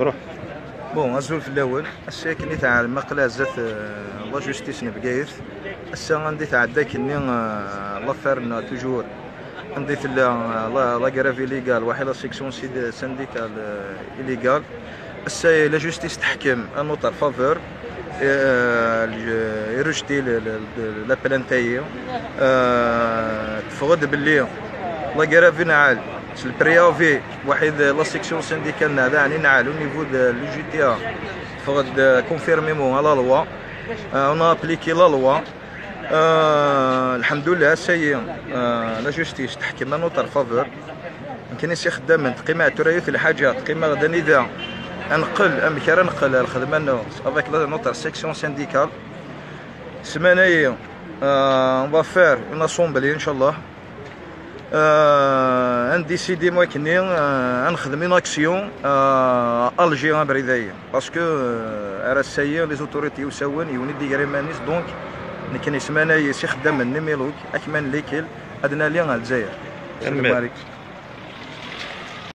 روح. بون أزول في الأول. الساكن تاع المقلة زات لا جوستيس نبقايث السا غندي تعدى كني لا فيرنا توجور. عندي لا لا كرافي ليغال واحد لا سيكسيون سانديكال إليغال السا لا جوستيس تحكم النوتر فافور يرجتي لا بلانتاي تفقد باللي. لا كرافي نعال. البريافي واحد لا سيكسيون سانديكال هذا يعني نعال أو نيفو دو جي تي ا فقد كونفيرمي مو لا لوا اون ابليكي لا لوا الحمد لله سي لا جوستيس تحكم نوتر فافور يمكن يسي خدام تقيمة تريث الحاجات قيمة غدا نيدا انقل ام كان نقل الخدمه نو افيك نوتر سيكسيون سانديكال سمانه اون فا فير اون اسومبلي ان شاء الله نديسيدي موا كني نخدم اون اكسيون الجي بريدايا باسكو راه سايي لي زوتوريتي يساون يوني ديغري مانيس دونك نكني سمانه يسي خدام النميلوك أكمن ليكل ادنا لي الجزائر. تمام